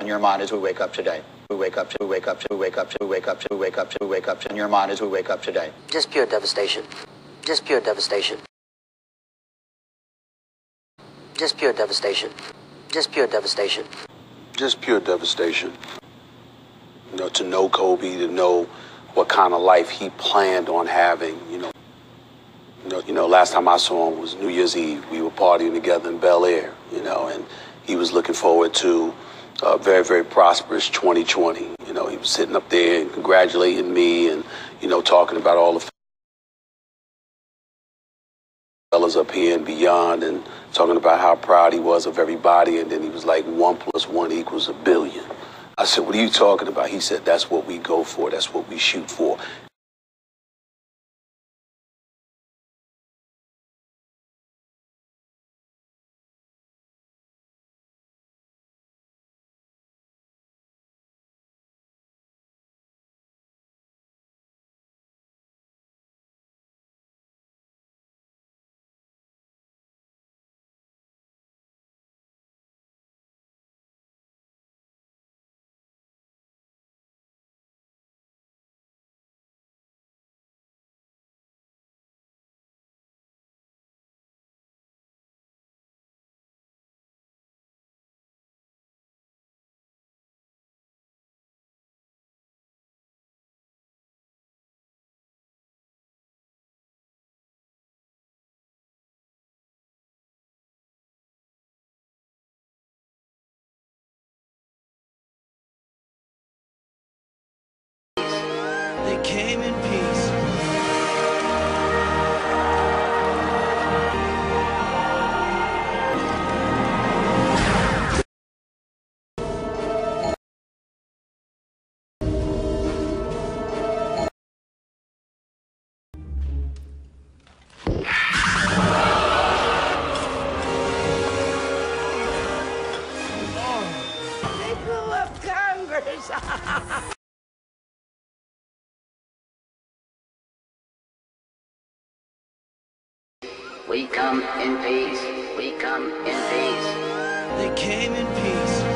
in your mind as we wake up today. We wake up to, we wake up to, we wake up to, we wake up to, we wake up to, we wake up to, in your mind as we wake up today. Just pure devastation. Just pure devastation. Just pure devastation. Just pure devastation. Just pure devastation. You know, to know Kobe, to know what kind of life he planned on having, you know. You know, you know, last time I saw him was New Year's Eve. We were partying together in Bel Air, you know, and he was looking forward to a very, very prosperous 2020. You know, he was sitting up there and congratulating me and, you know, talking about all the fellas up here and beyond and talking about how proud he was of everybody. And then he was like, one plus one equals a billion. I said, what are you talking about? He said, that's what we go for. That's what we shoot for. We come in peace. We come in peace. They came in peace.